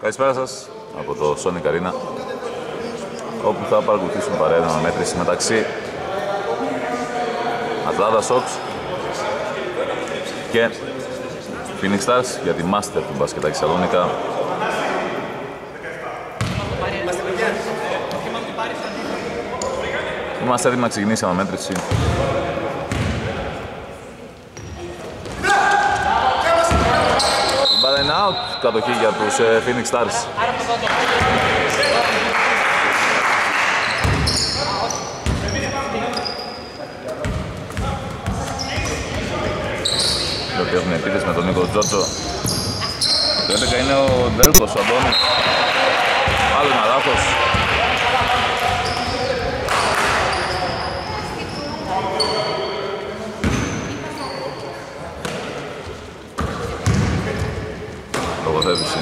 Καλησπέρα σας από το Sonic Arena όπου θα παρακολουθήσουμε παρέα μέτρηση μεταξύ Atlanta Sox και Phoenix Stars για τη Master του Μπασκετάκη Σαλόνικα Είμαστε έτοιμοι να ξεκινήσει η αναμέτρηση. Μπάλα είναι out, κατοχή για τους ε, Phoenix Stars. Και έχουν επίθεση με τον Νίκο Τζότσο. Το 11 είναι ο Ντέλκος, ο Αντώνης. Άλλο ένα λάθος.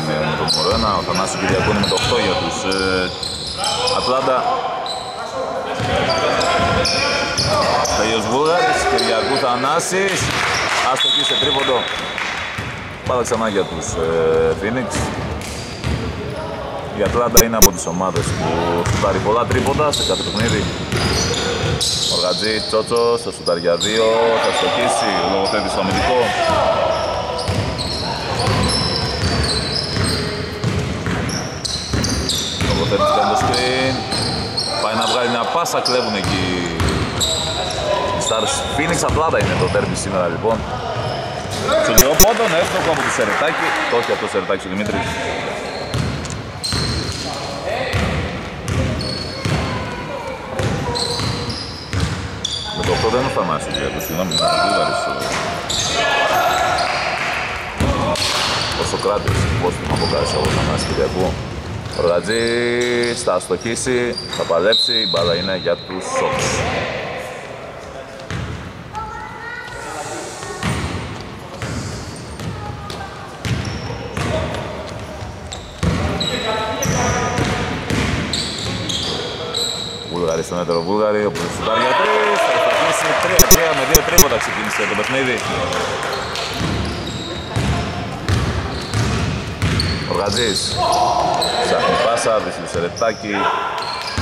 Λογοθέτηση είναι με τον Μωρένα, ο Θανάσης Κυριακού είναι με το 8 για τους ε, Ατλάντα. Τέλειος Βούλγαρης, Κυριακούς Θανάσης, άστοχη σε τρίποντο. Πάρα ξανά για τους ε, Phoenix. Η Ατλάντα είναι από τις ομάδες που σουτάρει πολλά τρίποντα σε κάθε παιχνίδι. Ο Γατζή Τσότσος, θα σουτάρει για δύο, θα στοχίσει, ο λογοθέτης στο αμυντικό. Λογοθέτης κάνει το screen. Πάει να βγάλει μια πάσα, κλέβουν εκεί οι Stars. Phoenix Ατλάντα είναι το τέρμι σήμερα λοιπόν. Στο δύο πόντων, εύστοχο από το Σερετάκι. Το όχι αυτό το Σερετάκι ο Δημήτρης. Με το 8 δεν θα μας για το συγγνώμη, είναι ο Βούλγαρης. Ο Σοκράτης, πώς την αποκάλεσε ο Θανάσης Κυριακού. Ο Ρατζής θα αστοχίσει, θα παλέψει, η μπάλα είναι για τους Σόξ. Βούλγαρη στον έτερο Βούλγαρη, ο οποίος σουτάρει για τρεις, θα αστοχίσει 3-3 με δύο τρίποτα ξεκίνησε το παιχνίδι. Γατζής ψάχνει πάσα, βρίσκει το σερετάκι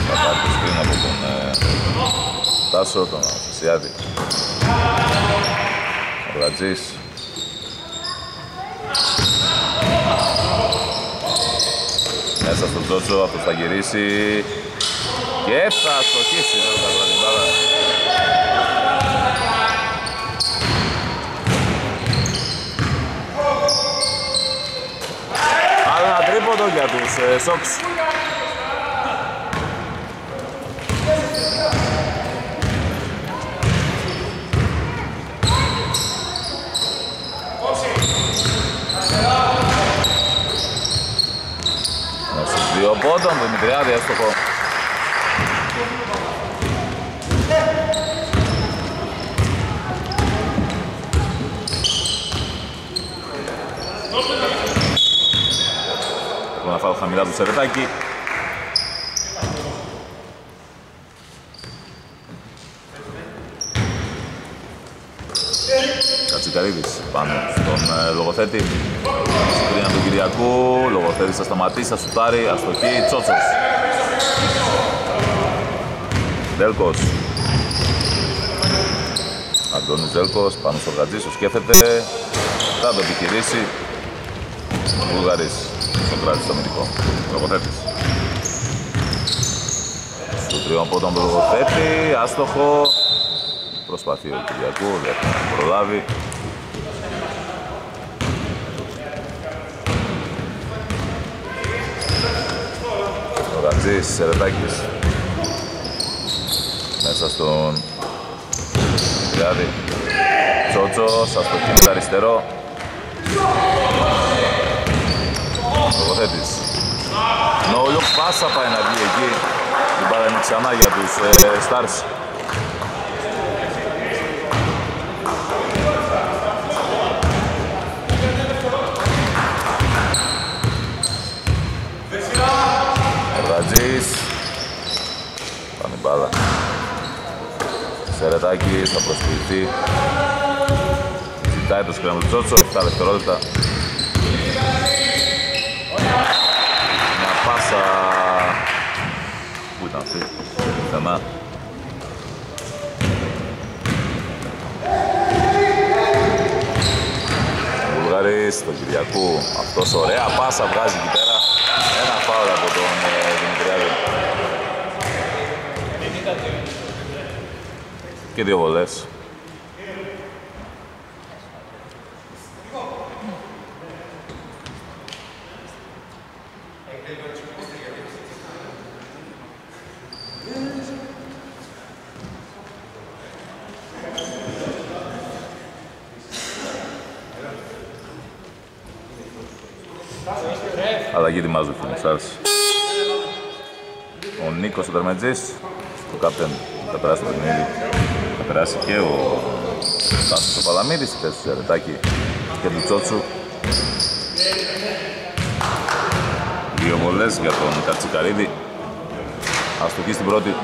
θα πάρει το σκριν από τον ε, Τάσο, τον Αναστασιάδη. Ο Γατζής μέσα στον Τζότσο, αυτός θα γυρίσει. Και θα στοχίσει, δεν θα βγάλει μπάλα. Άλλο ένα τρίποντο για τους ε, Σόξ. Ένας δύο πόντων, Δημητριάδη, έστοχο. Χαμηλά το σερετάκι. Κατσικαρίδης πάνω στον ε, λογοθέτη. Σκρίνα του Κυριακού, λογοθέτης θα σταματήσει, θα σουτάρει, αστοχή, Τσότσος. Δέλκος. Αντώνης Δέλκος, πάνω στο Γατζής, το σκέφτεται. Θα το επιχειρήσει. Βούλγαρης, στον κράτη στο αμυντικό. Λογοθέτης. Στο τριών πόντων του λογοθέτη, άστοχο. Προσπαθεί ο Κυριακού, δεν θα προλάβει. Ο Γατζής, Σερετάκης. Μέσα στον Γιάδη. Τσότσος, αστοχή με το αριστερό. Λογοθέτης. No look πάσα πάει να βγει εκεί. Η μπάλα είναι ξανά για τους ε, Stars. Ο Ρατζής. Πάνε η μπάλα. Σερετάκης θα προσποιηθεί. Ζητάει το σκρέμμα του Τσότσο, 7 δευτερόλεπτα. Πάσα Πού ήταν αυτή, θέμα Βουλγαρής, τον Κυριακού Αυτός ωραία πάσα βγάζει εκεί πέρα Ένα φάουλ από τον ε, Δημητριάδη Και δύο βολές Αλλαγή ετοιμάζω φίλους Ο Νίκος ο Τερμετζής, ο κάπτεν θα περάσει το παιχνίδι. Θα περάσει και ο Τάσος ο Παλαμίδης, στη θέση του Αρετάκη και του Τσότσου. Δύο βολές για τον Κατσικαρίδη. Αστοχή στην πρώτη.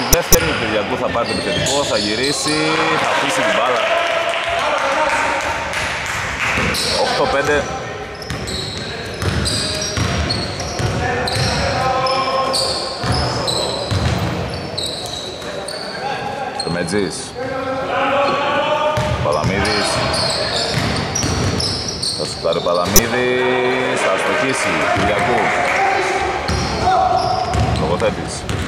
Άσο στη δεύτερη, ο Κυριακού θα πάρει το επιθετικό, θα γυρίσει, θα αφήσει την μπάλα. 8-5. Το Μετζής. Παλαμίδης. Θα σου πάρει ο Παλαμίδης, θα αστοχίσει, Κυριακού. Λογοθέτης.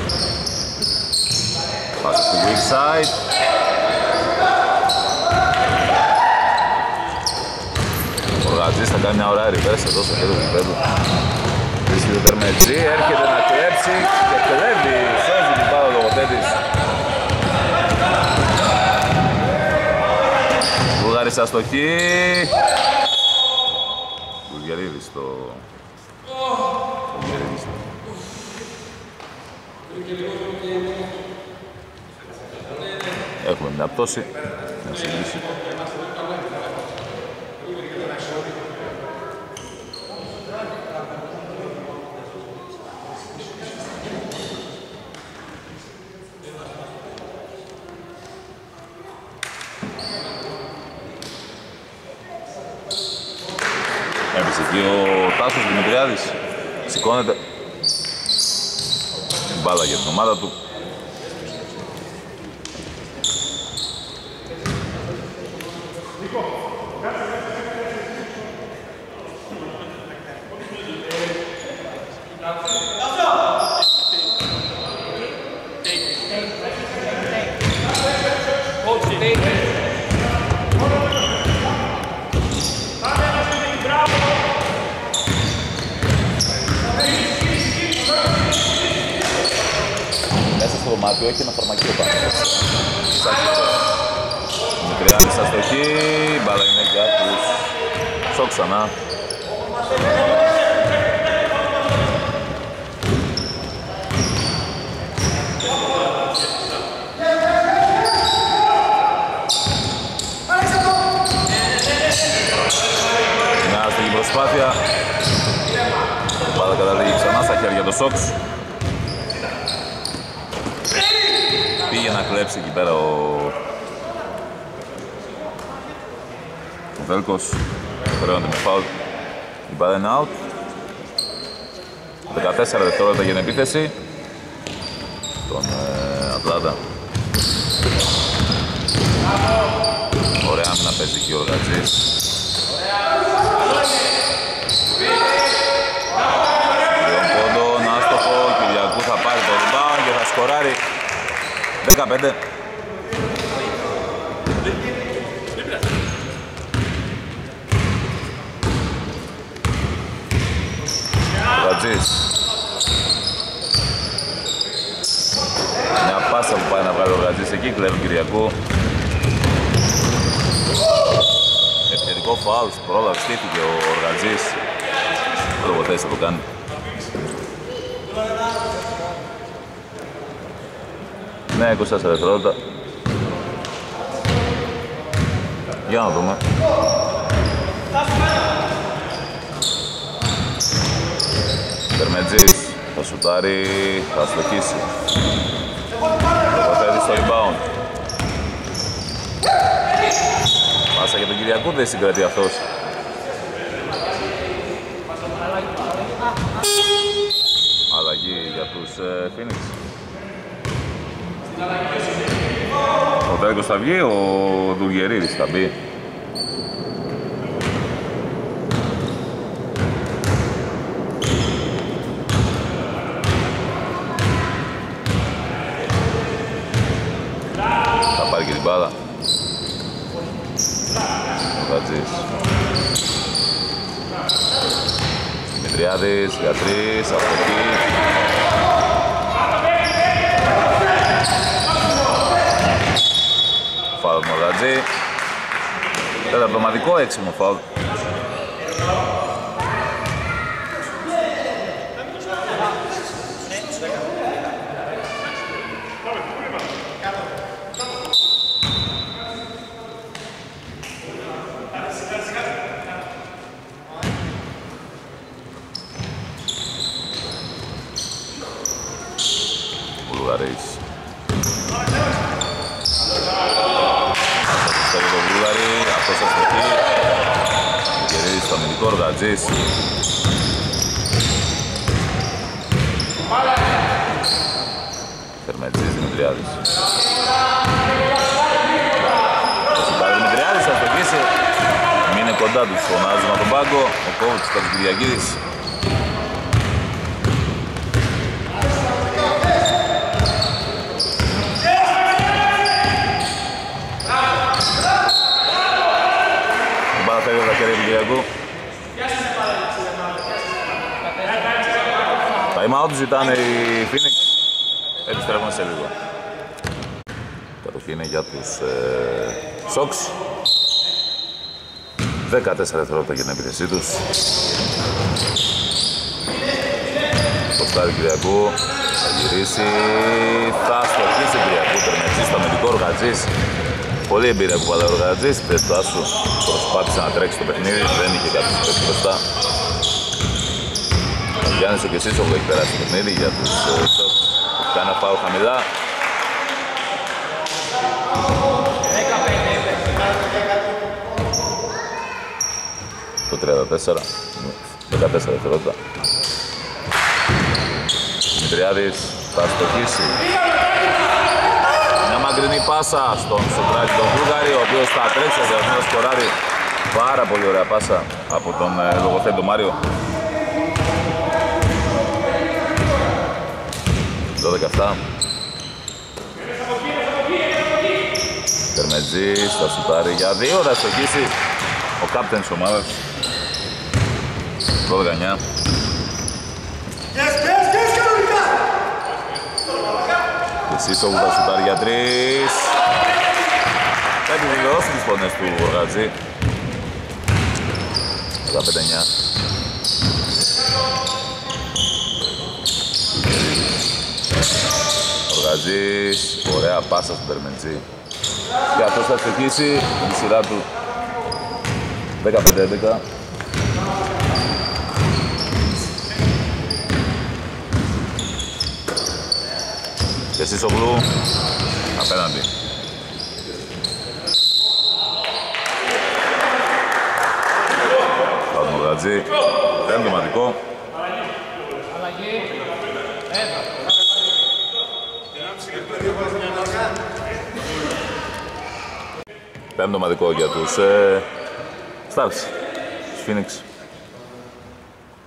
Πάση στο weak side. Ο Γατζής θα κάνει μια ωραία reverse εδώ στο κέντρο του γηπέδου. Βρίσκει το Τερμετζή, έρχεται να κλέψει και κλέβει. Σώζει την πάρα ο λογοτέτης. Βουλγαρής αστοχή. Βουλγαρίδης το... Βουλγαρίδης το... Έχουμε μια πτώση. Να συγκλήσει. Έπεσε εκεί ο Τάσος Δημητριάδης. Σηκώνεται. Μπάλα για την ομάδα του. Δωμάτιο έχει ένα φαρμακείο πάνω. Μικρή στα στοχή, μπάλα είναι για τους. Σοκ ξανά. Μια άστοχη προσπάθεια. Μπάλα καταλήγει ξανά στα χέρια τους Socks. Πήγε να κλέψει εκεί πέρα ο... Ο Βέλκος. Χρεώνεται με φάουλ. Η μπάλα είναι out. 14 δευτερόλεπτα για την επίθεση. Των ε, Ατλάντα. Ωραία άμυνα παίζει εκεί ο Γατζής. Τριών πόντων, άστοχο, Κυριακού θα πάρει το rebound και θα σκοράρει 15. Γατζής. Μια πάσα που πάει να βγάλει ο Γατζής εκεί, κλέβει Κυριακού. Επιθετικό φάουλ, πρόλαβε, στήθηκε ο Οργατζής. Δεν το ποτέ θα το κάνει. Ναι, 24 δευτερόλεπτα. Για να δούμε. Τερμετζής θα σουτάρει, θα στοχίσει. Λογοθέτης στο rebound. Πάσα για τον Κυριακού δεν συγκρατεί αυτός. Αλλαγή για τους ε, Phoenix. Ο Τέρκος θα βγει, ο Δουλγερίδης θα μπει. Θα πάρει και την μπάλα. Ο Τατζής. Δημητριάδης για τρεις, από εκεί. Φάουλ Μολατζή. Τεταρτοματικό έξιμο φάουλ. Βουλγαρής. Αυτός το Βουλγαρή, αυτός αστοχή. Γυρίζει στο αμυντικό Ρογκατζής. Θερμετζής Δημητριάδης. Ο πάρει Δημητριάδης, θα στοχίσει. Μείνε κοντά τους, φωνάζει με τον πάγκο. Ο coach Κατζικυριακίδης. Την μπάλα φεύγει από τα χέρια του Κυριακού. Time out ζητάνε οι Phoenix. Επιστρέφουμε σε λίγο. Κατοχή είναι για τους ε, Sox. 14 δευτερόλεπτα για την επίθεσή τους. Το φτάρι Κυριακού θα γυρίσει, θα στοχίσει Κυριακού, Τερμετζής στο αμυντικό Οργατζής. Πολύ εμπειρία που βάλε ο Οργατζής, χθες το Άσου προσπάθησε να τρέξει το παιχνίδι, δεν είχε κάποιος παίξει μπροστά. Ο Γιάννης ο Κεσίσο που έχει περάσει το παιχνίδι για τους ε, Sox. Κάνει ένα φάου χαμηλά. Το 34, 14 δευτερόλεπτα. Δημητριάδης θα στοχίσει. Μια μακρινή πάσα στον Σοκράτη τον Βούλγαρη, ο οποίος θα τρέξει σε αυτό σκοράρει. Πάρα πολύ ωραία πάσα από τον ε, λογοθέτο Μάριο. 12-7. Τερμετζής θα σουτάρει για δύο, θα στοχίσει ο κάπτενς της ομάδας. 12-9. Και Σίσογου θα σουτάρει για τρεις. Θα επιβεβαιώσει τις φωνές του Οργατζή. 15-9. Οργατζής, ωραία πάσα στον Τερμετζή. Και αυτός θα στοχίσει τη σειρά του 15-11. Και εσείς ο Γλου απέναντι. Πάμε ο Γατζή, δεν δωματικό. Πέμπτο μαδικό για τους ε, Stars, τους Phoenix.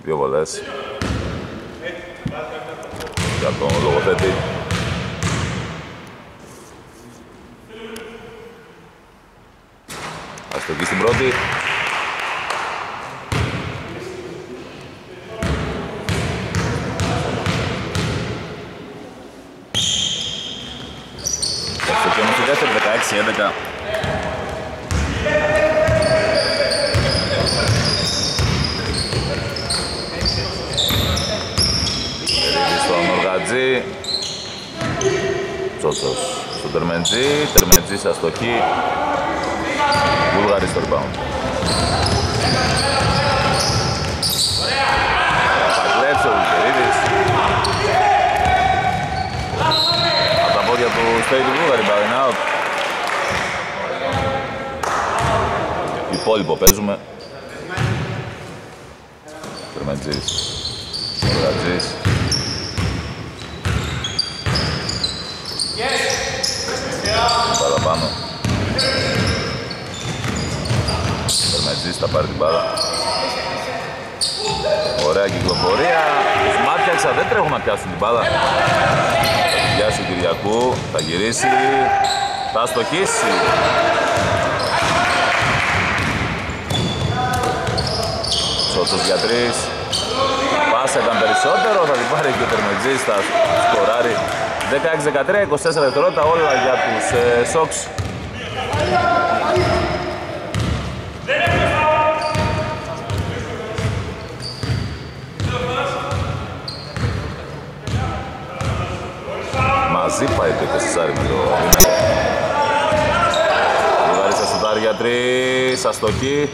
Δύο βολές. Για τον λογοθέτη. Αστοχή στην πρώτη. Αστοχή όμως στη δεύτερη, 16-11. στον Οργατζή Τσότσος στον Τερμεντζή Τερμεντζής αστοχή Βούλγαρης στο rebound Θα κλέψει ο Βουλγερίδης Από τα πόδια του στέει του Βούγαρη, είναι out. Υπόλοιπο παίζουμε. Τρεμετζής. Ρατζής. Παραπάνω. Τρεμετζής θα πάρει την μπάλα. Ωραία κυκλοφορία. Τους Μάτιαξα δεν τρέχουν να πιάσουν την μπάλα. Θα πιάσει ο Κυριακού. Θα γυρίσει. Θα στοχίσει. Σότσος για τρεις. Πάσα ήταν περισσότερο, θα την πάρει και ο Τερμετζής, θα σκοράρει. 16-13, 24 δευτερόλεπτα όλα για τους ε, Σόξ. Μαζί πάει το 24 με το Λιγάρισα σουτάρει για τρεις, αστοχή.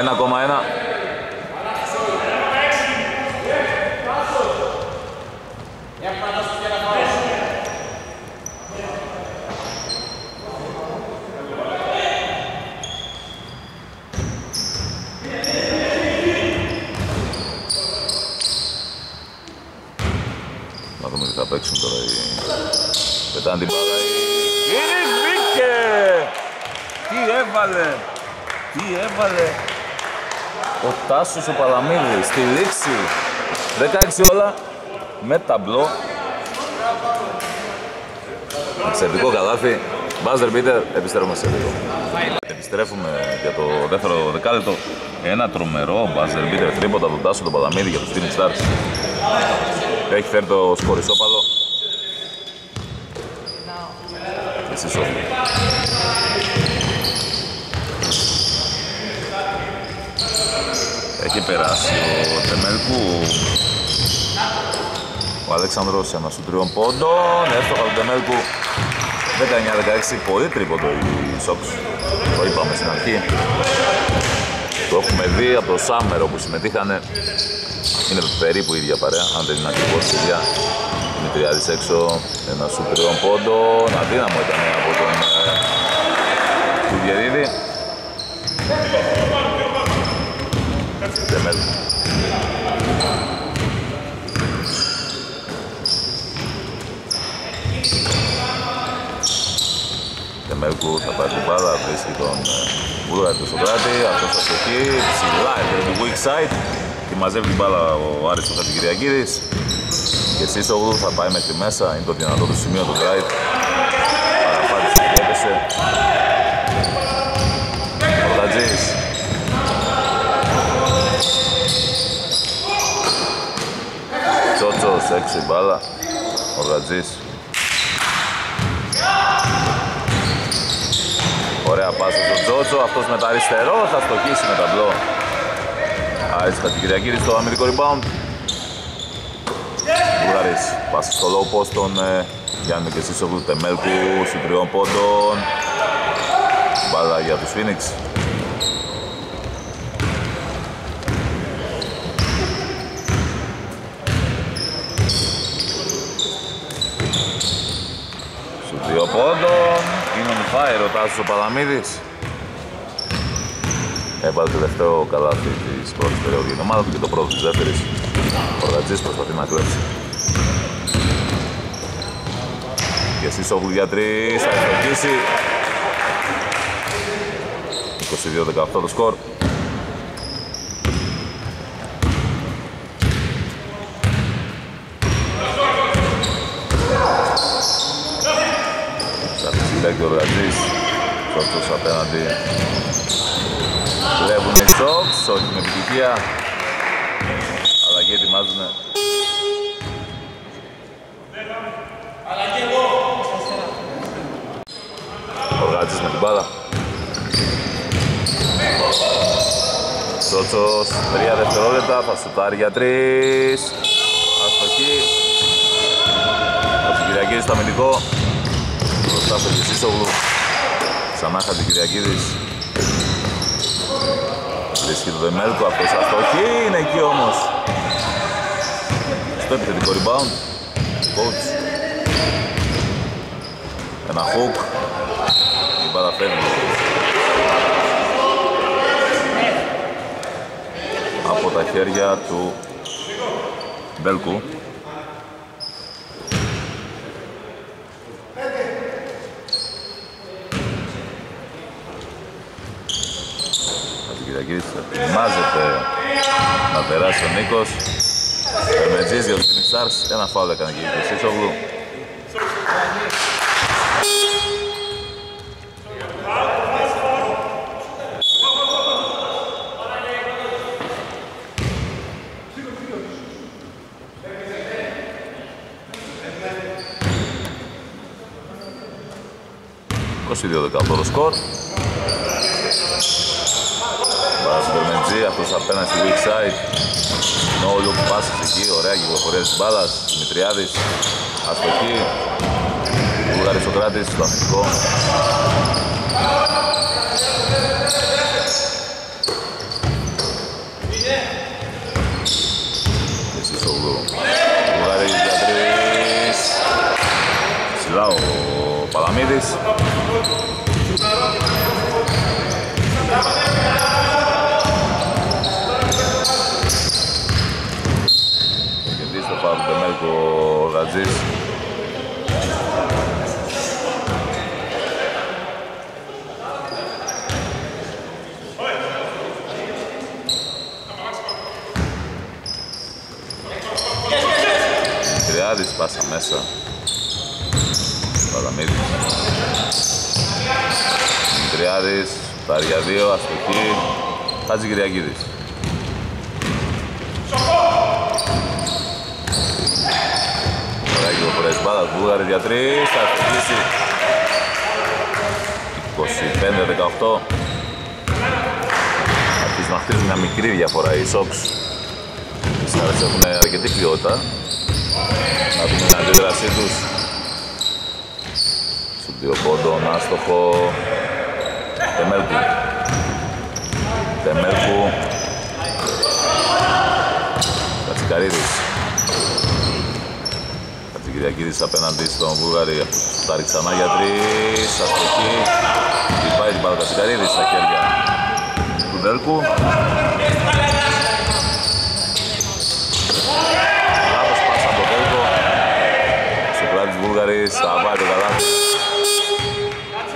1,1. Να δούμε τι θα παίξουν τώρα οι... Πετάνε την μπάλα οι... Μπήκε! Τι έβαλε! Τι έβαλε! Ο Τάσος ο Παλαμίδης στη λήξη 16 όλα με ταμπλό Εξαιρετικό καλάθι Μπάζερ Μπίτερ, επιστρέφουμε σε λίγο Επιστρέφουμε για το δεύτερο δεκάλεπτο ένα τρομερό μπάζερ μπίτερ τρίποντα από τον Τάσο τον Παλαμίδη για τους Phoenix Stars έχει φέρει το σκορισόπαλο Εσύ σώφη Έχει περάσει ο Τεμέλκου. Ο Αλέξανδρος ένα σου τριών πόντων. Εύστοχα του Τεμέλκου. 19-16. Πολύ τρίποντο η Σόξ. Το είπαμε στην αρχή. Το έχουμε δει από το Σάμερ όπου συμμετείχανε. Είναι περίπου η ίδια παρέα, αν δεν είναι ακριβώς η ίδια. Δημητριάδης έξω, ένα σου τριών πόντων. Αδύναμο ήταν από τον Κουδιερίδη. Τεμέλ. Τεμέλκου θα πάρει την μπάλα, βρίσκει τον Βούλγαρη του Σοκράτη, αυτός θα εκεί, ψηλά έφερε του weak side και μαζεύει την μπάλα ο Άρης ο Χατζικυριακίδης και Σίσογλου θα πάει μέχρι μέσα, είναι το δυνατό του σημείο του drive. Παραπάτησε και έπεσε. Ο Τατζής. Τσότσος, έξι μπάλα, ο Γατζής. Ωραία πάσα στον Τσότσο, αυτός με τα αριστερό θα στοχίσει με ταμπλό. Άρης Χατζικυριακίδης στο αμυντικό rebound. Βουλγαρής, πάσα στο low post τον ε, Γιάννη και Σίσογλου Τεμέλκου, συντριών πόντων. Μπάλα για τους Phoenix. Δύο πόντων, είναι on fire ο Τάσος ο Παλαμίδης. Έβαλε το τελευταίο καλάθι της πρώτης περίοδου για την ομάδα του και το πρώτο της δεύτερης. Ο Ρατζής προσπαθεί να κλέψει. Και εσείς ο Γουλιατρής θα ευστοχίσει. 22-18 το σκορ. Σαφισιλέκη ο Ρατζής. Σότσος απέναντι. Βλέπουν οι Σόξ, όχι με επιτυχία. Αλλαγή ετοιμάζουνε. Ο Ρατζής με την μπάλα. Σότσος, τρία δευτερόλεπτα, θα σουτάρει για τρεις. Αστοχή. Χατζικυριακίδης στο αμυντικό. Μπροστά στο Γεσίσογλου. Ξανά Χατζικυριακίδης. Βρίσκει το Δεμέλκο, αυτός αστοχή. Είναι εκεί όμως. Στο επιθετικό rebound. Coach Ένα χουκ. Η μπάλα φεύγει. Από τα χέρια του Μπέλκου. Κυριακίδης ετοιμάζεται να περάσει ο Νίκος. Μετζής για τους Phoenix Stars. Ένα φάουλ έκανε και η Σίσογλου. το σκορ. Βάζει τον Μεντζή, αυτός απέναντι στη weak side. No look passes εκεί, ωραία κυκλοφορία της μπάλας. Δημητριάδης, αστοχή. Βουλγαρής Σοκράτης, στο αμυντικό. Εσίσογλου. Βουλγαρής για τρεις. Ψηλά ο Παλαμίδης. Κερδίσει το φάουλ του Μέλκο ο Γατζής. Τριάδης πάσα μέσα. Παλαμίδης. Τριάδης, πάρει για δύο, αστοχή. Χάτζη Κυριακίδης. Ωραία κυκλοφορία της μπάλας, Βούλγαρης για τρεις, θα αστοχίσει. 25-18. Αρχίζει να χτίζουν μια μικρή διαφορά οι Sox. Οι Stars έχουν αρκετή ποιότητα. Να δούμε την αντίδρασή τους. Σου δύο πόντων, άστοχο. Τεμέλκου. Τεμέλκου. Κατσικαρίδης. Κατσικυριακίδης απέναντι στον Βουλγαρή. Φτάρει ξανά για τρεις. Αστοχή. Πάει την πάρα Κατσικαρίδης στα χέρια του Δέλκου. Λάθος πάσα από το Δέλκο. Στο πλάτη της Βούλγαρης θα πάει το καλάθι.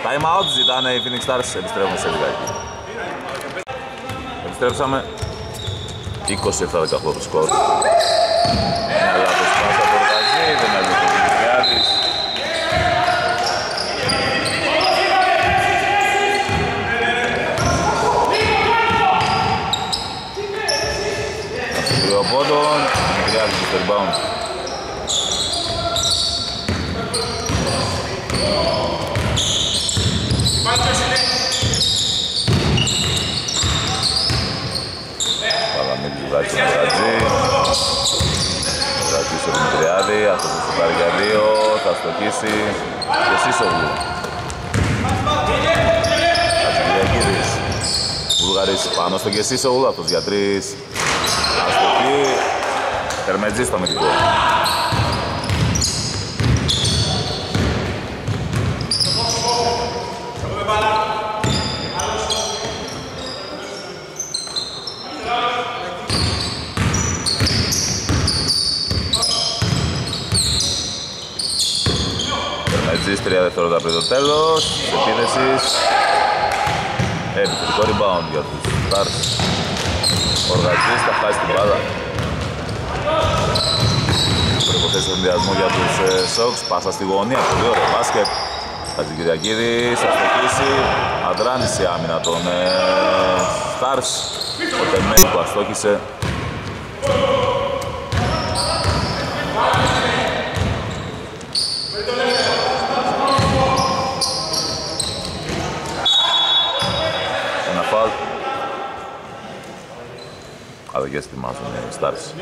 Time out ζητάνε οι Phoenix Stars, επιστρέφουμε σε λιγάκι. Επιστρέψαμε 27-18 το σκορ. Ένα λάθος πάσα από το Γαζί, δεν έγινε το Δημητριάδης. Δύο πόντων, Δημητριάδης στο rebound. Παλαμίδης βγάζει τον Μπρατζή. Μπρατζή στο Δημητριάδη, αυτός θα πάρει για δύο, θα στοχίσει και Σίσογλου. Κατσικυριακίδης. Βουλγαρής πάνω στο Κεσίσογλου, αυτός για τρεις. Αστοχή. Τερμετζή στο αμυντικό. Τερμετζής, τρία δευτερόλεπτα πριν το τέλος της επίθεσης. Επιθετικό rebound για τους Stars. Ο Οργατζής θα χάσει την μπάλα. Προϋποθέσεις ενδιασμό για τους ε, Sox. Πάσα στη γωνία, πολύ ωραίο μπάσκετ. Χατζικυριακίδης, θα στοχίσει. Αντράνησε η άμυνα των ε, Stars. Ο Τεμένη που αστόχησε. Ένα φάουλ. Αλλαγές ετοιμάζουν οι Stars.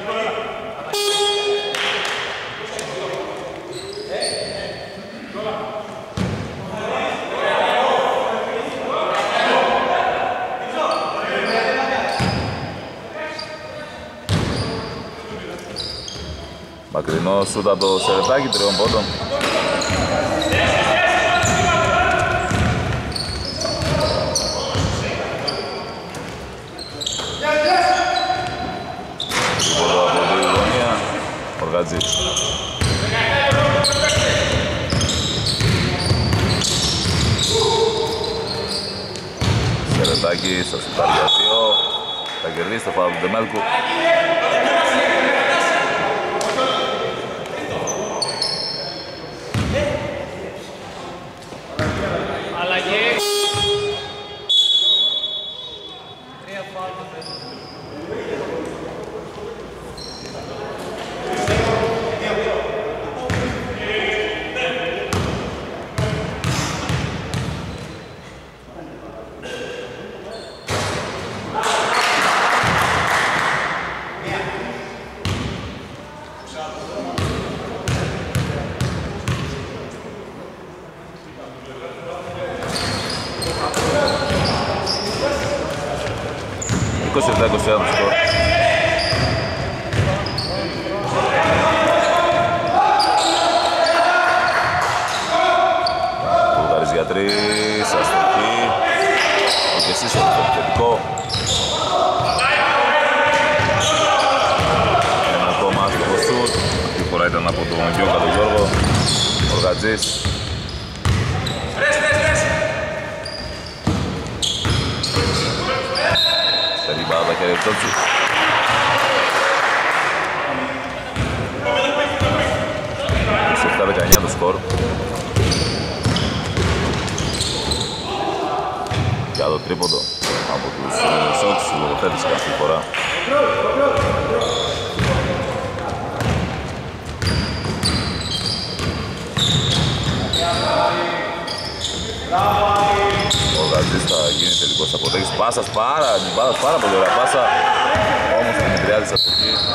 Μακρινό σούτα το σερετάκι τριών πόντων. Μοργάτζης. Σερετάκη στα σουτάρια 2. Θα κερδίσει το φάουλ του Ντεμέλκου.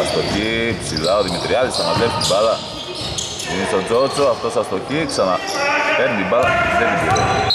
Αστοχή, ψηλά ο Δημητριάδης θα μαζεύει την μπάλα. Είναι στον Τζότσο, αυτός αστοχή, ξανά παίρνει την μπάλα, δεν την πήρε.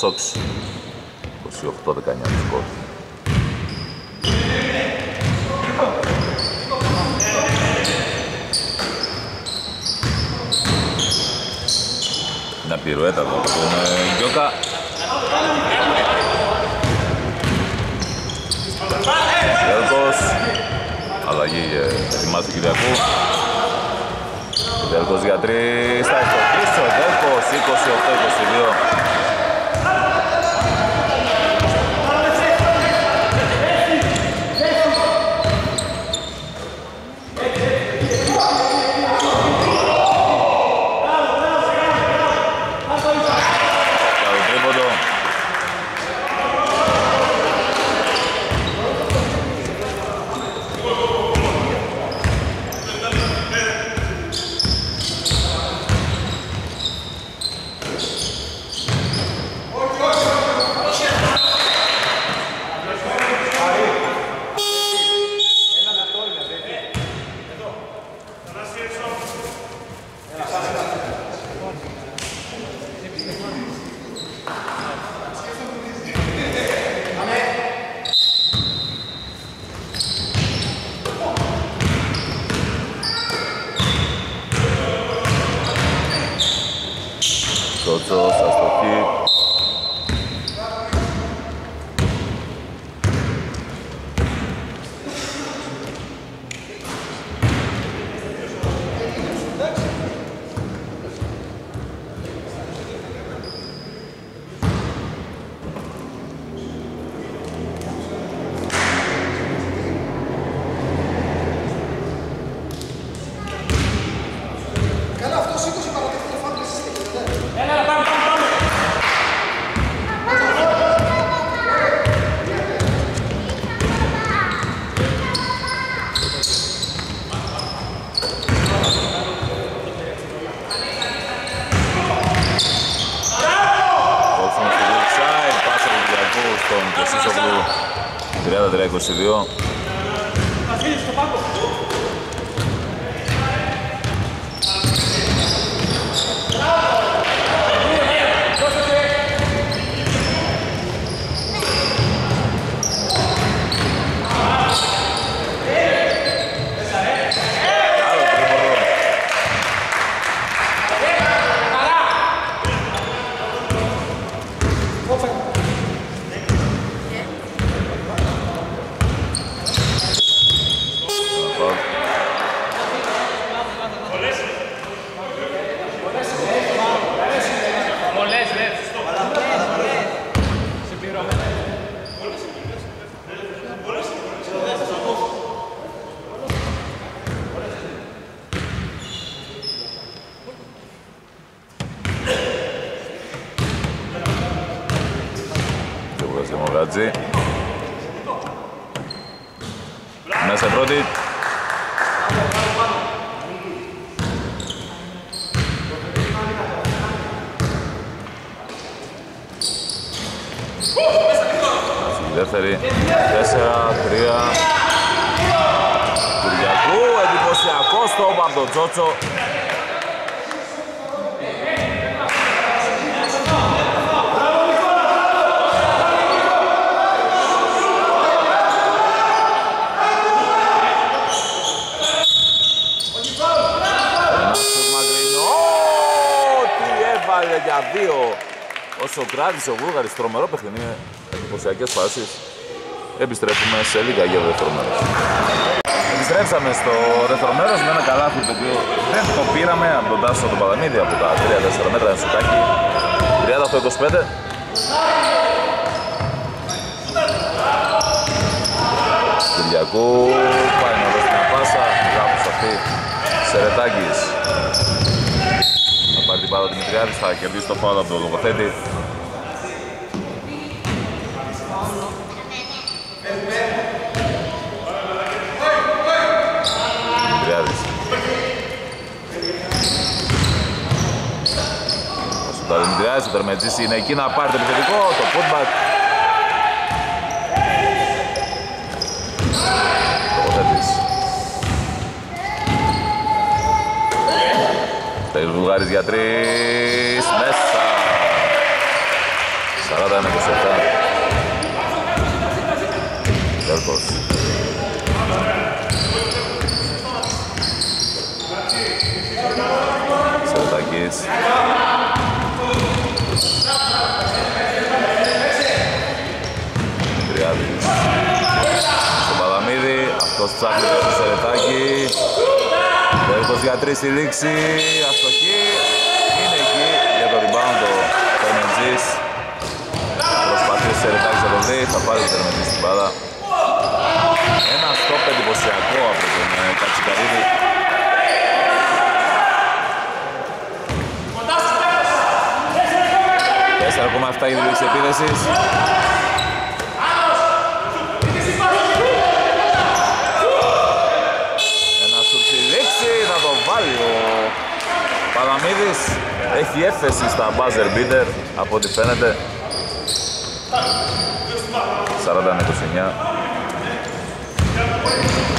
Sox 28-19 σκορ. Μια πυρουέτα από τον Γκιόκα. Δέλκος. Αλλαγή ετοιμάζει του Κυριακού. Δέλκος για τρεις. Θα εκτοκίσει ο Δέλκος. 28-22. sucedió όσο κράτησε ο Βούλγαρης τρομερό παιχνίδι εντυπωσιακές φάσεις. Επιστρέφουμε σε λίγα για το δεύτερο μέρος. Επιστρέψαμε στο δεύτερο μέρος με ένα καλάθι το οποίο δεν το πήραμε από τον Τάσο τον Παλαμίδη από τα 3-4 μέτρα ένα σουτάκι. 30-25 Κυριακού πάει να δώσει μια πάσα, γράφος αυτή Σερετάκης. Πάρει την πάρα Δημητριάδης, θα κερδίσει το φάουλ από τον λογοθέτη. Δημητριάδης. Ο Δημητριάδης, ο Τερμετζής είναι εκεί να πάρει το επιθετικό, το putback. Στέλιος Βουλγάρης για τρεις, μέσα. 41-27. Τέλκος. Σερτακής. Τριάδης. Στον Παλαμίδη, αυτός ψάχνει το Σερετάκη. Τέλκος για τρεις στη λήξη, αστοχή, είναι εκεί για το rebound ο Τερμεντζής. Προσπαθεί ο Σερετάκης να το δει, θα πάρει ο Τερμεντζής την μπάλα. Ένα στόπ εντυπωσιακό από τον ε, Κατσικαρίδη. Τέσσερα ακόμα αυτά για τη λήξη επίδεσης. Παραμίδης έχει έφεση στα buzzer beater από ό,τι φαίνεται. 40-29 Δημητριάδη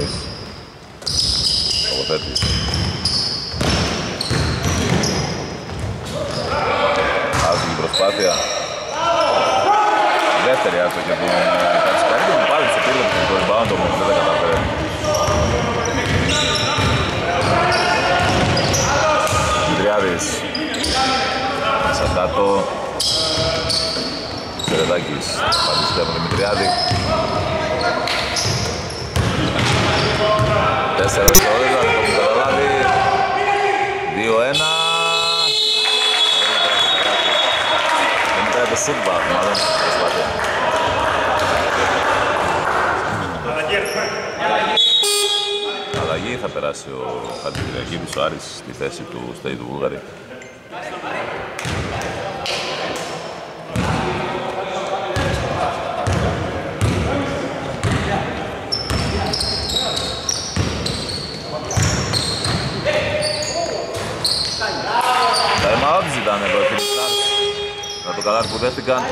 Από Λογοθέτης. Άσχη προσπάθεια. Δεύτερη άστοχη από τον Κατσικαρίδη. Πάλι σε rebound όμως δεν καταφέρει. Κιτριάδης. Σαντάτο. Σερετάκης. Πάλι στον Δημητριάδη. δευτερόλεπτα, αν το καταλάβει. 2-1. Δεν το μάλλον προσπαθεί. Αλλαγή θα περάσει ο Χατζηδιακίδης, ο στη θέση του Στέιδου Βουλγαρή. Σταρ που δέθηκαν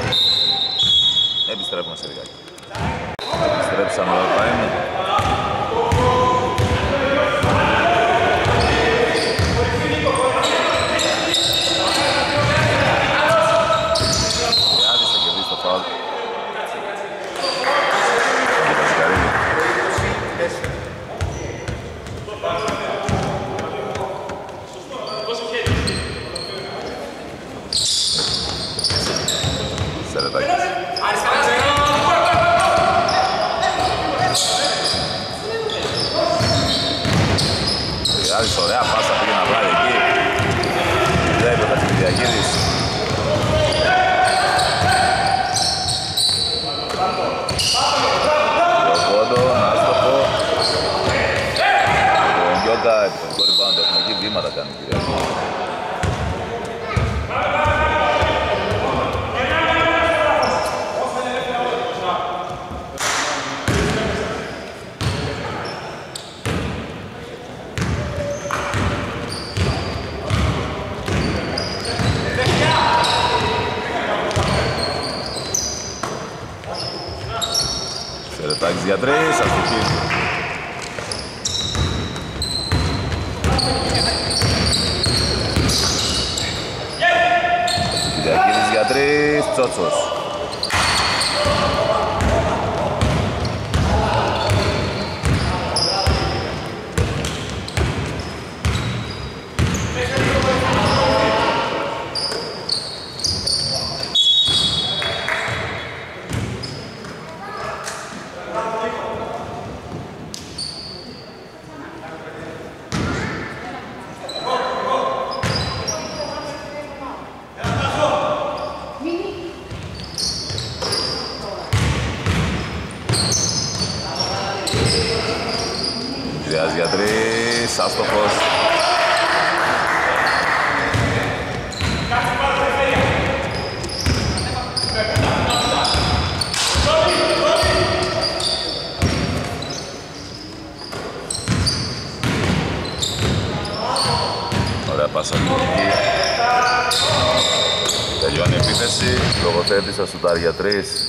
Sutaria 3,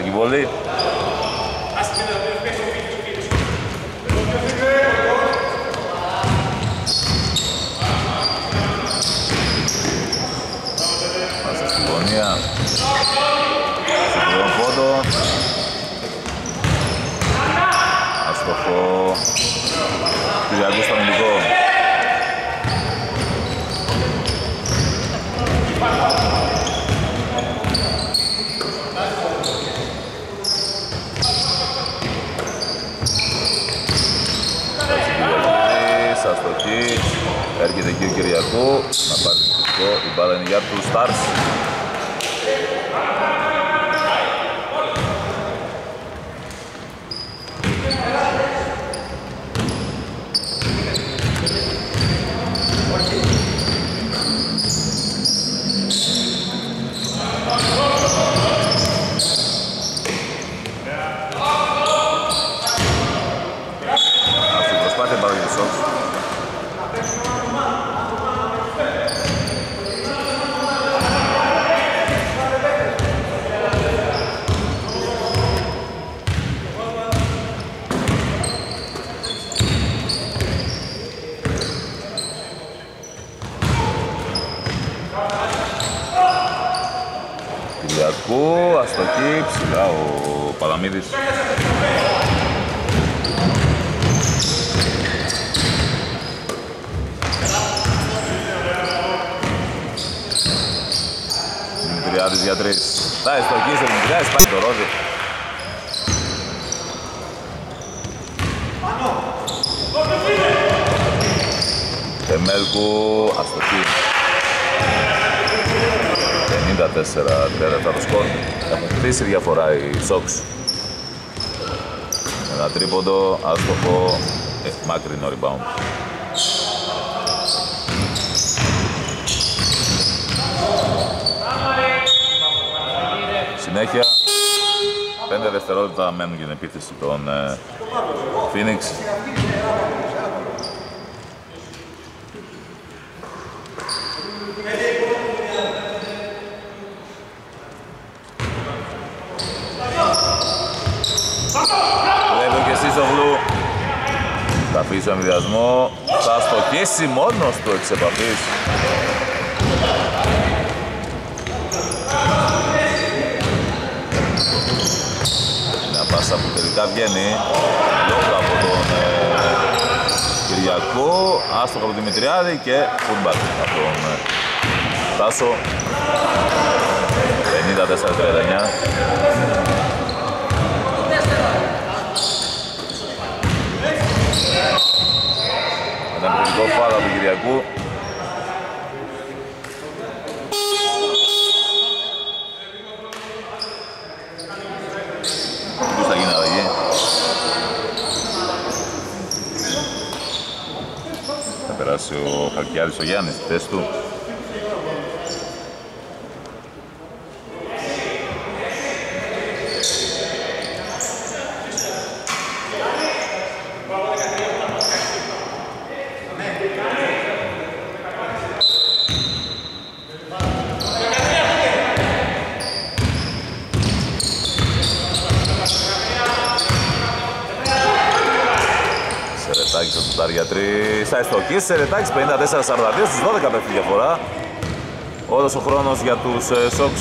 aqui, vou ler. Έρχεται και ο Κυριακό να πάρει το η μπάλα είναι για τους Stars. Αδαμίδης. Δημητριάδης για τρεις. Θα εστοχίσει ο Δημητριάδης, πάει το ρόδι. Τεμέλκου, αστοχή. 54-30 το σκορ. Έχουν χτίσει διαφορά οι Sox. Ένα τρίποντο, άστοχο, ε, μάκρυνο rebound. Συνέχεια, 5 δευτερόλεπτα μένουν για την επίθεση των ε, Phoenix. Βλέπει και εσύ Σογλού. Θα αφήσει ο ενδιασμό. Θα στοχίσει μόνος του εξ επαφής. Μια πάσα που τελικά βγαίνει λόγω από τον ε, Κυριακό, άστοχο από τον Δημητριάδη και footback από τον ε, Τάσο. 54-39. Ένα επιθετικό φάουλ από τον Κυριακού. Πώς θα γίνει αλλαγή; Θα περάσει ο Χαλκιάδης ο Γιάννης στη θέση του. Σερετάκης θα του για τρεις. Θα εστοχίσει Σερετάκης 54-42 στους 12 πέφτει διαφορά. Όλος ο χρόνος για τους ε, Sox.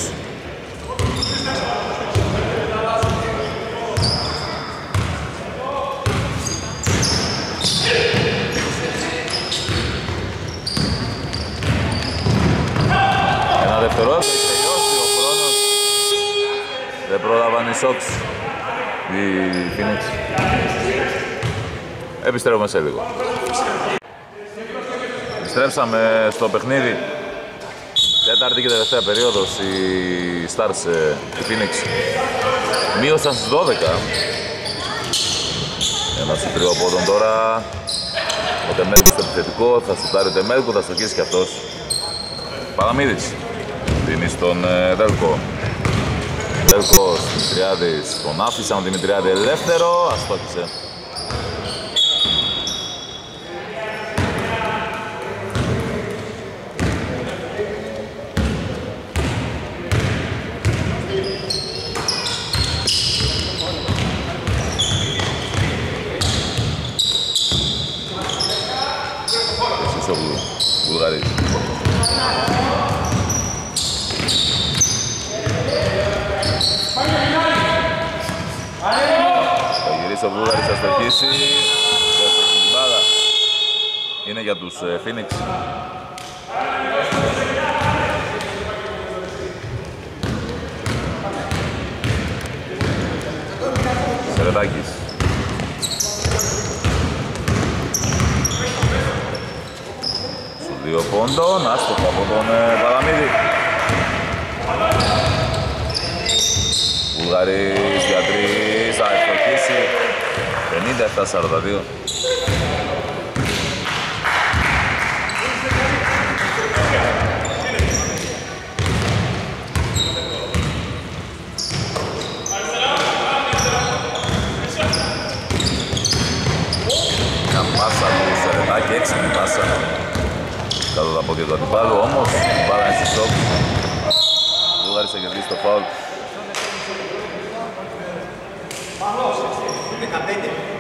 Ένα δευτερόλεπτο έχει τελειώσει ο χρόνος. Δεν πρόλαβαν οι Sox. Οι Phoenix. Επιστρέφουμε σε λίγο. Επιστρέψαμε στο παιχνίδι. Τέταρτη και τελευταία περίοδος οι Stars, ε, οι Phoenix, μείωσαν στις 12. Ένα στο τριό πόντων τώρα. Ο Τεμέλκου στο επιθετικό, θα σουτάρει ο Τεμέλκου, θα στοχίσει και αυτός. Παραμίδης. Δίνει στον ε, Δέλκο. Δέλκος, Δημητριάδης, τον άφησαν ο Δημητριάδη ελεύθερο, αστόχησε. Σισόγλου, Βουλγαρής. Θα γυρίσει ο Βούλγαρης, θα στοχίσει. Δεύτερη την μπάλα. Είναι για τους ε, Phoenix. Σερετάκης. Σου δύο πόντων, άστοχο από τον ε, Παραμίδη. Βουλγαρής για τρεις, θα ευστοχίσει. 57-42. Πάσα του Σερετάκη, έξυπνη πάσα τα πόδια του αντιπάλου, όμως η μπάλα είναι στη στόπ. Ο Βουλγάρης θα κερδίσει το φάουλ. 15.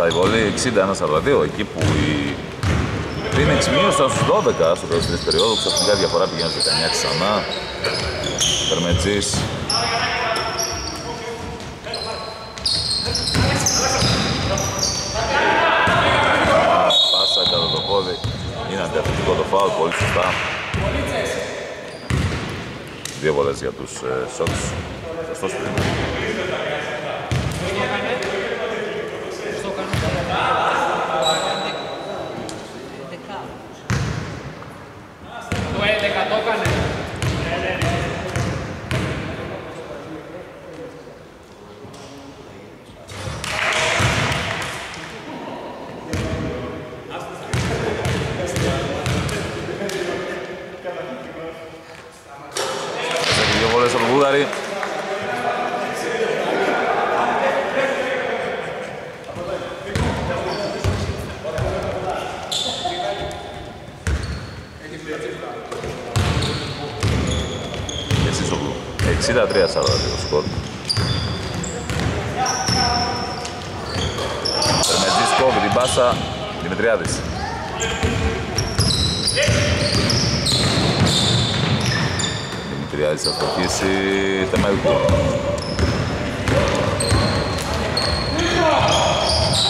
Μέσα η βολή 61-42, εκεί που η Phoenix μείωσαν στους 12 στο τέλος της περίοδου, ξαφνικά διαφορά πηγαίνει στους 19 ξανά. Περμετζής. Πάσα κατά το πόδι. Είναι αντιαθλητικό το φάουλ, πολύ σωστά. Δύο βολές για τους ε, Sox. Σωστός πριν. Το 11 το έκανε. Έχει δύο βολές από τον Βούλγαρη. Και Σίσογλου. 63-40 το σκορ. Περμετζής κόβει την πάσα. Δημητριάδης. Δημητριάδης θα στοχίσει. Τεμέλκου.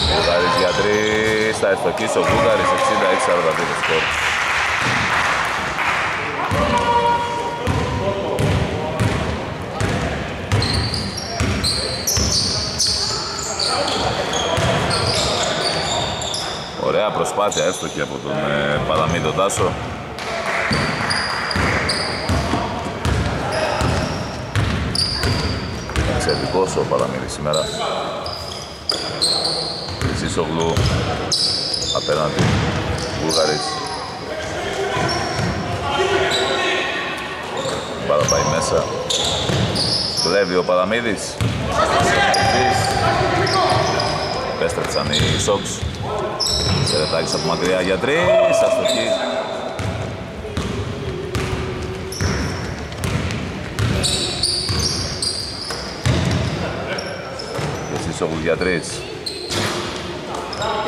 Βούλγαρης για τρεις. Θα ευστοχίσει ο Βούλγαρης 66-42 το σκορ. Ωραία προσπάθεια έστοχη από τον ε, Παλαμίδο Τάσο. Εξαιρετικός ο Παλαμίδης σήμερα. Σίσογλου απέναντι Βούλγαρης. Πάρα πάει μέσα. Κλέβει ο Παλαμίδης. Επέστρεψαν οι Σόξ. Σερετάκης από μακριά για τρεις, αστοχή. Και Σίσογλου για τρεις.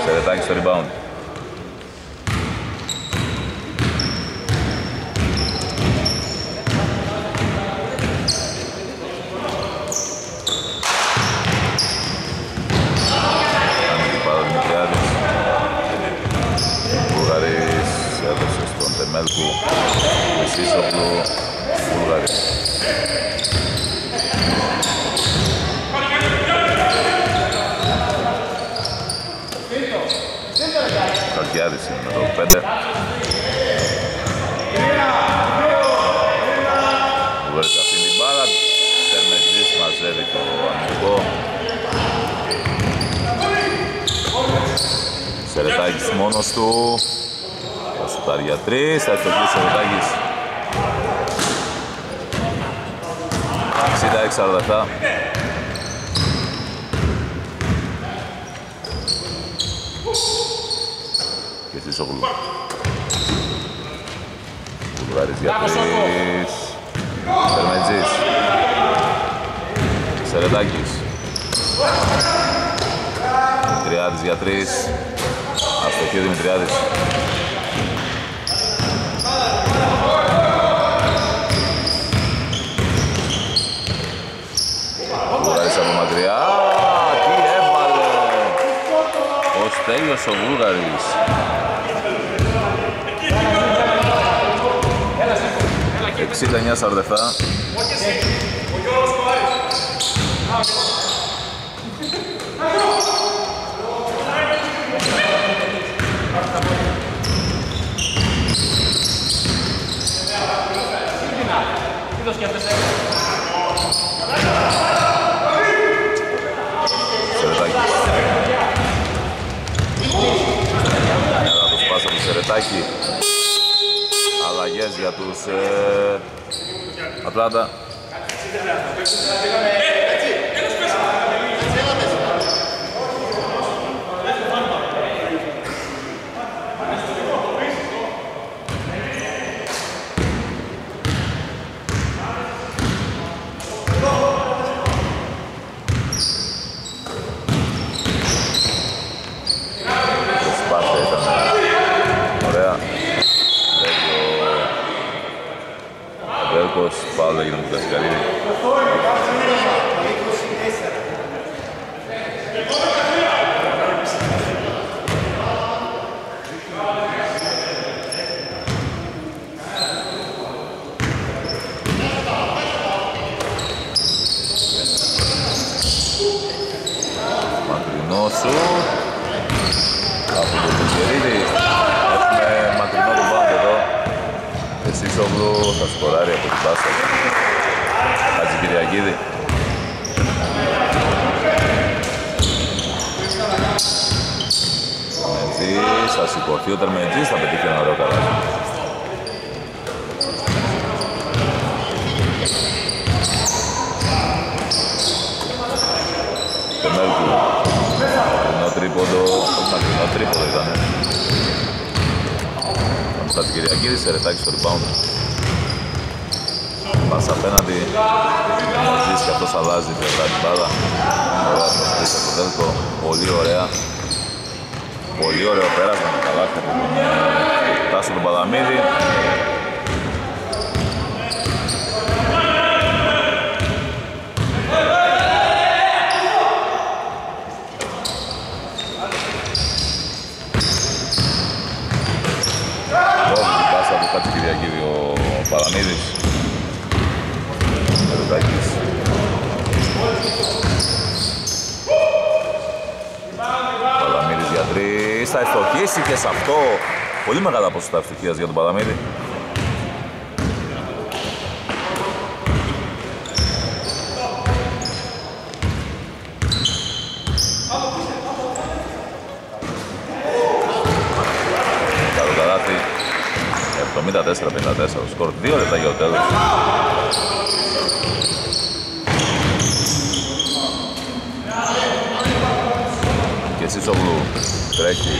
Σερετάκης στο rebound. Κάνει την πάρα Δημητριάδης. Βουλγαρής έδωσε στον Τεμέλκου. Μεσίσογλου. Βουλγαρής. Καλκιάδης είναι με το 5. Βουλγαρής αφήνει την μπάλα. Τερμετζής μαζεύει το αμυντικό. Σερετάκης μόνος του. Θα σουτάρει για τρεις, θα ευτοχίσει ο Σερετάκης. 66-47. Χρυσόγλου. Βουλγάρης για τρεις. Τερμετζής. Σερετάκης. Δημητριάδης για τρεις. Αστοχή ο Δημητριάδης. Βούλγαρης από μακριά. Τι έβαλε. Ο Στέλιος ο Βούλγαρης. Εξήντα 49-47. Σερετάκης. Ένα λάθος πάσα Σερετάκη. Αλλαγές για τους ε, Ατλάντα. Προσπάθεια ήταν ωραία. Λέγει ο Βέλκος, πάλι έγινε με τον Κασκαρίδη. Μακρινό σου από τον Κουκερίδη. Έχουμε μακρινό τον μπάμπ εδώ. Εσίσογλου θα σκοράρει από την πάσα. Χατζη Κυριακίδη. Τερμετζής, θα σηκωθεί ο Τερμετζής, θα πετύχει ένα ωραίο καλάκι. Το Μέρκου Μακρινό τρίποντο, όχι μακρινό τρίποντο ήταν. Στα την Κυριακίδη, Σερετάκη στο rebound. Πάσα απέναντι, Μοζής και αυτός αλλάζει πλευρά την μπάλα. Ωραία προσπίση από το Δέλκο, πολύ ωραία. Πολύ ωραίο πέρασμα με καλά από τον ε, Τάσο τον Παλαμίδη. Κόβει την πάσα του Χατζη Κυριακίδη ο Παλαμίδης. Μερουδάκης. Παλαμίδης για τρεις, θα ευστοχίσει και σε αυτό. Πολύ μεγάλα ποσοστά ευτυχίας για τον Παλαμίδη. Καλό καλάθι. 74-54 το σκορ. Δύο λεπτά για το τέλος. Και Σίσογλου τρέχει.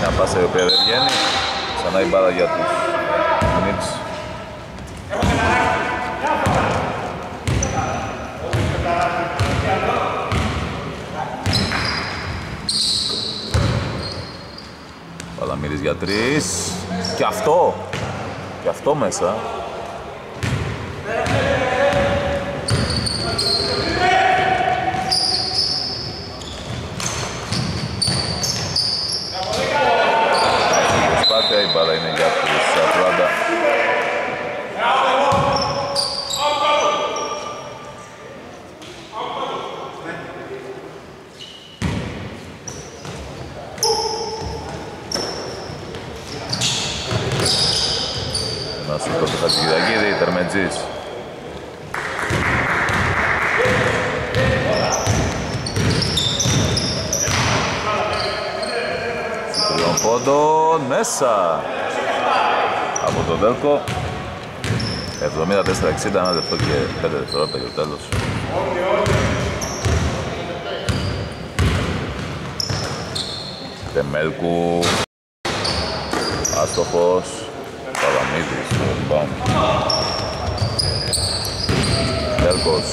Μια πάσα η οποία δεν βγαίνει. Ξανά η μπάλα για τους Knicks. Παλαμίδης για τρεις. Και αυτό. Και αυτό μέσα. Προσπάθεια, η μπάλα είναι για τους Ατλάντα. Ένα σούτο του Χατζηγιδακίδη, Τερμετζής. Τριών πόντων μέσα από τον Δέλκο 74-60, ένα λεπτό και 5 δευτερόλεπτα για το τέλος. Τεμέλκου. Άστοχος. Παλαμίδης. Rebound. Τέρκος.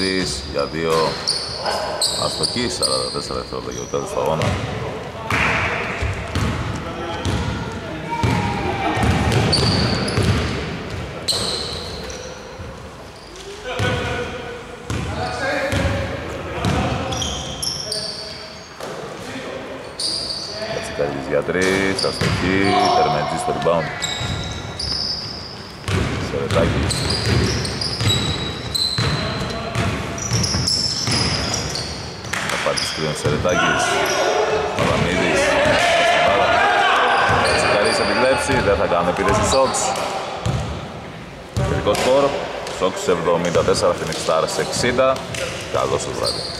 Τερμετζής για δύο αστοχή, 44 δευτερόλεπτα για το τέλος του αγώνα. Κατσικαρίδης για τρεις, αστοχή, Τερμετζής στο rebound. Σερετάκης. Θα πάρει τη σκρίνο Σερετάκης. Παλαμίδης. Κατσικαρίδης θα επιλέψει, δεν θα κάνουν επίδεση Σόξ. Τελικό σκορ, Σόξ 74, Phoenix Stars 60. Καλό σας βράδυ.